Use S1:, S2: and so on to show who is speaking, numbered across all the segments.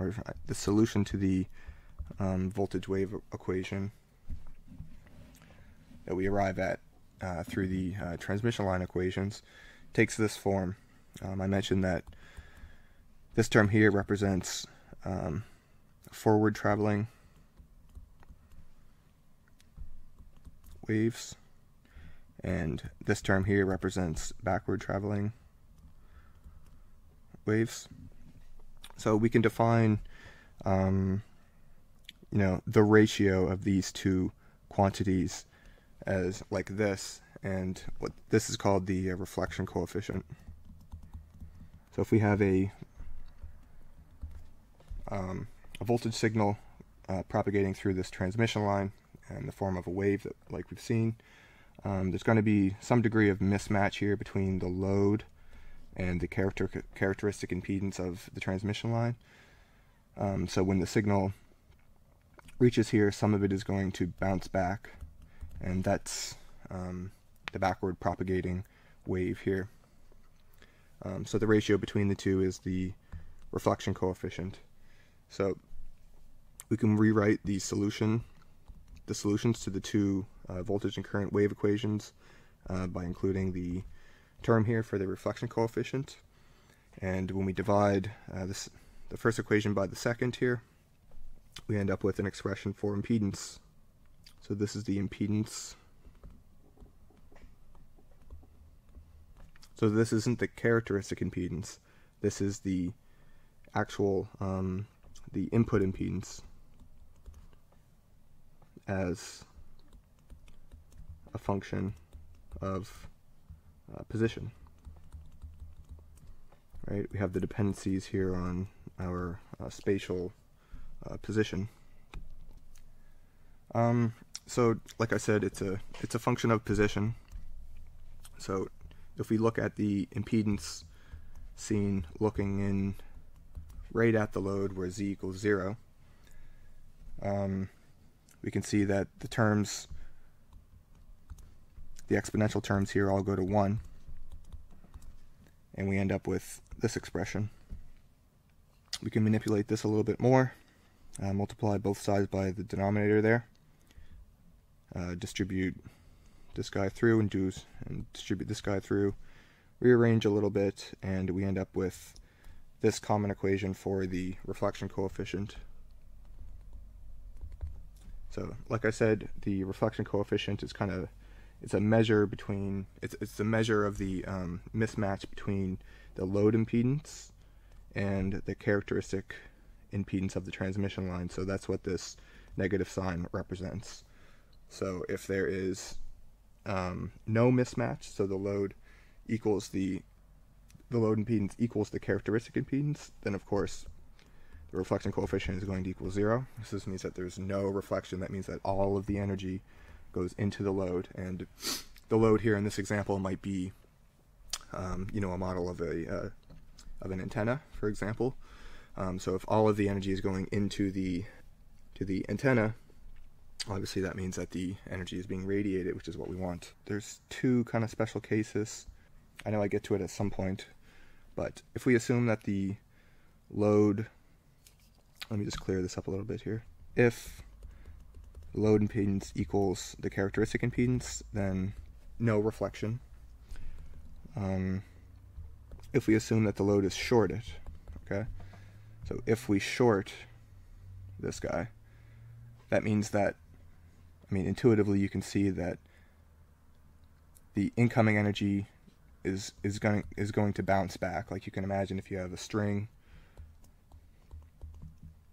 S1: or the solution to the um, voltage wave equation that we arrive at uh, through the uh, transmission line equations takes this form. Um, I mentioned that this term here represents um, forward traveling waves and this term here represents backward traveling waves. So we can define, um, you know, the ratio of these two quantities as like this, and what this is called the uh, reflection coefficient. So if we have a um, a voltage signal uh, propagating through this transmission line in the form of a wave that like we've seen, um, there's going to be some degree of mismatch here between the load and the character characteristic impedance of the transmission line. Um, so when the signal reaches here, some of it is going to bounce back, and that's um, the backward propagating wave here. Um, so the ratio between the two is the reflection coefficient. So we can rewrite the solution, the solutions to the two uh, voltage and current wave equations uh, by including the term here for the reflection coefficient. And when we divide uh, this, the first equation by the second here, we end up with an expression for impedance. So this is the impedance. So this isn't the characteristic impedance. This is the actual, um, the input impedance as a function of uh, position. Right, we have the dependencies here on our uh, spatial uh, position. Um, so, like I said, it's a it's a function of position. So, if we look at the impedance seen looking in right at the load where z equals zero, um, we can see that the terms the exponential terms here all go to 1 and we end up with this expression. We can manipulate this a little bit more, uh, multiply both sides by the denominator there, uh, distribute this guy through and do and distribute this guy through, rearrange a little bit, and we end up with this common equation for the reflection coefficient. So, like I said, the reflection coefficient is kind of it's a measure between it's it's a measure of the um, mismatch between the load impedance and the characteristic impedance of the transmission line. So that's what this negative sign represents. So if there is um, no mismatch, so the load equals the the load impedance equals the characteristic impedance, then of course the reflection coefficient is going to equal zero. So this means that there's no reflection. That means that all of the energy goes into the load, and the load here in this example might be, um, you know, a model of a uh, of an antenna, for example. Um, so if all of the energy is going into the to the antenna, obviously that means that the energy is being radiated, which is what we want. There's two kind of special cases. I know I get to it at some point, but if we assume that the load, let me just clear this up a little bit here. If load impedance equals the characteristic impedance, then no reflection. Um, if we assume that the load is shorted, okay? So if we short this guy, that means that, I mean, intuitively you can see that the incoming energy is is going is going to bounce back. Like you can imagine if you have a string,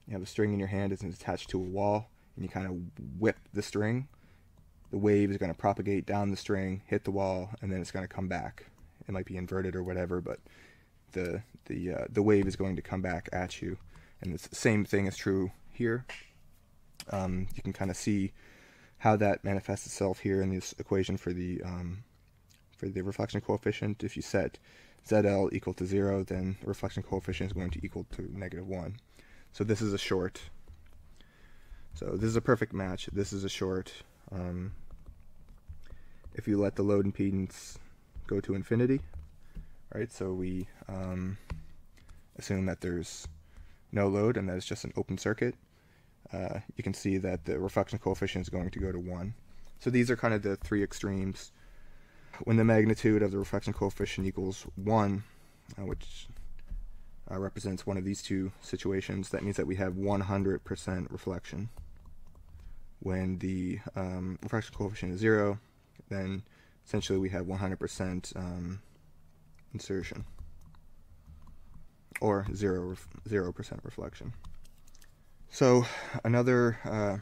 S1: you have a string in your hand, it's attached to a wall and you kind of whip the string, the wave is going to propagate down the string, hit the wall, and then it's going to come back. It might be inverted or whatever, but the the uh, the wave is going to come back at you. And the same thing is true here. Um, you can kind of see how that manifests itself here in this equation for the um, for the reflection coefficient. If you set ZL equal to zero, then the reflection coefficient is going to equal to negative one. So this is a short so this is a perfect match. This is a short. Um, if you let the load impedance go to infinity, right? So we um, assume that there's no load and that it's just an open circuit, uh, you can see that the reflection coefficient is going to go to 1. So these are kind of the three extremes. When the magnitude of the reflection coefficient equals 1, uh, which uh, represents one of these two situations, that means that we have 100% reflection. When the um, reflection coefficient is 0, then essentially we have 100% um, insertion or 0 zero percent reflection. So another uh,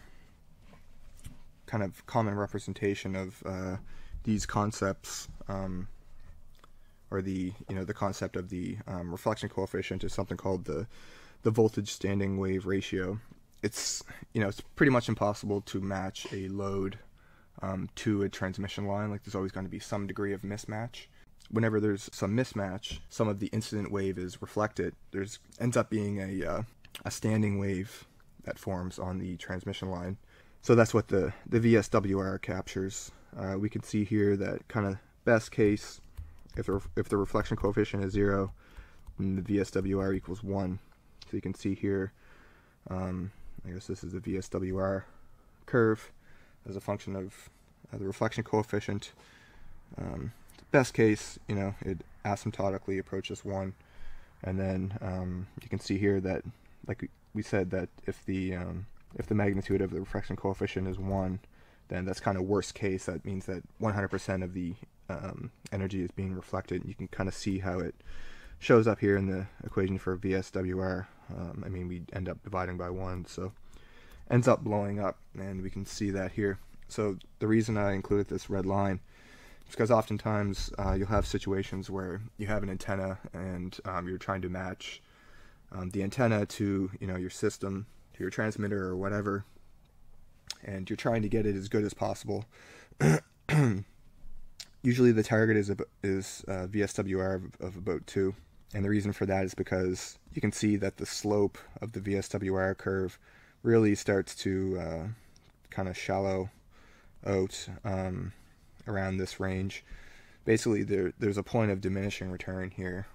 S1: kind of common representation of uh, these concepts, um, or the you know the concept of the um, reflection coefficient, is something called the the voltage standing wave ratio. It's you know it's pretty much impossible to match a load um, to a transmission line. Like there's always going to be some degree of mismatch. Whenever there's some mismatch, some of the incident wave is reflected. There's ends up being a uh, a standing wave that forms on the transmission line. So that's what the, the VSWR captures. Uh, we can see here that kind of best case, if the, if the reflection coefficient is zero, then the VSWR equals one. So you can see here, um, I guess this is the VSWR curve as a function of uh, the reflection coefficient. Um, best case, you know, it asymptotically approaches one. And then um, you can see here that, like we said that if the um, if the magnitude of the reflection coefficient is one, then that's kind of worst case. That means that 100% of the um, energy is being reflected. You can kind of see how it shows up here in the equation for VSWR. Um, I mean, we end up dividing by one, so ends up blowing up, and we can see that here. So the reason I included this red line is because oftentimes uh, you'll have situations where you have an antenna and um, you're trying to match um, the antenna to you know your system, to your transmitter or whatever, and you're trying to get it as good as possible. Usually, the target is a, is uh, VSWR of, of about two, and the reason for that is because you can see that the slope of the VSWR curve really starts to uh, kind of shallow out um, around this range. Basically, there there's a point of diminishing return here